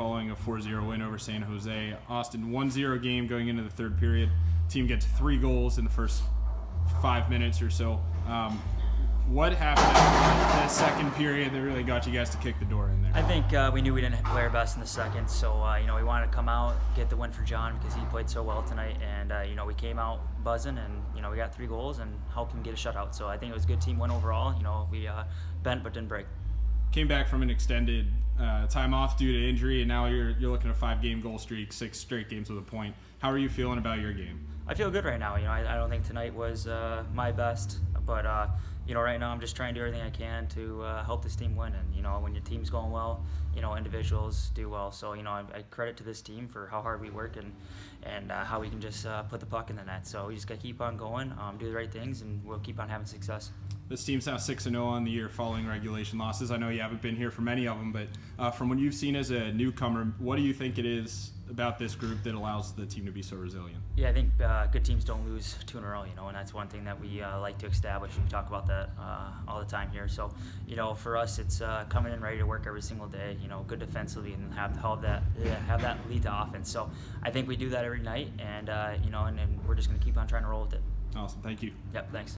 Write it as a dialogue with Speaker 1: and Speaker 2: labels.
Speaker 1: following a 4-0 win over San Jose. Austin 1-0 game going into the third period. Team gets three goals in the first five minutes or so. Um, what happened in the second period that really got you guys to kick the door in there?
Speaker 2: I think uh, we knew we didn't play our best in the second, so uh, you know we wanted to come out, get the win for John because he played so well tonight, and uh, you know we came out buzzing, and you know we got three goals and helped him get a shutout. So I think it was a good team win overall. You know we uh, bent but didn't break.
Speaker 1: Came back from an extended uh, time off due to injury, and now you're you're looking at a five-game goal streak, six straight games with a point. How are you feeling about your game?
Speaker 2: I feel good right now. You know I, I don't think tonight was uh, my best, but you know, right now I'm just trying to do everything I can to uh, help this team win. And you know, when your team's going well, you know, individuals do well. So you know, I, I credit to this team for how hard we work and and uh, how we can just uh, put the puck in the net. So we just got to keep on going, um, do the right things, and we'll keep on having success.
Speaker 1: This team's now six and zero oh on the year following regulation losses. I know you haven't been here for many of them, but uh, from what you've seen as a newcomer, what do you think it is about this group that allows the team to be so resilient?
Speaker 2: Yeah, I think uh, good teams don't lose two in a row, you know, and that's one thing that we uh, like to establish. We talk about that uh, all the time here. So, you know, for us, it's uh, coming in ready to work every single day. You know, good defensively and have have that have that lead to offense. So, I think we do that every night, and uh, you know, and, and we're just going to keep on trying to roll with it.
Speaker 1: Awesome, thank you.
Speaker 2: Yep, thanks.